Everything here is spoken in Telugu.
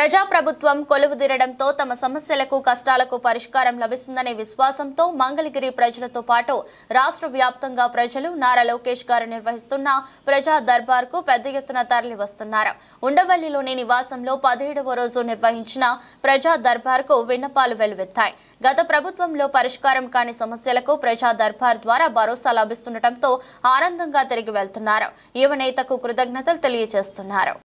ప్రజాప్రభుత్వం కొలువుదీరడంతో తమ సమస్యలకు కష్టాలకు పరిష్కారం లభిస్తుందనే విశ్వాసంతో మంగళగిరి ప్రజలతో పాటు రాష్ట్ర వ్యాప్తంగా ప్రజలు నారా లోకేష్ గారు నిర్వహిస్తున్న ప్రజా దర్బార్కు పెద్ద ఎత్తున తరలి వస్తున్నారు ఉండవల్లిలోని నివాసంలో పదిహేడవ రోజు నిర్వహించిన ప్రజా దర్బార్కు విన్నపాలు వెలువెత్తాయి గత ప్రభుత్వంలో పరిష్కారం కాని సమస్యలకు ప్రజా దర్బార్ ద్వారా భరోసా లభిస్తుండటంతో ఆనందంగా తిరిగి వెళ్తున్నారు. యువనేతకు కృతజ్ఞతలు తెలియజేస్తున్నారు.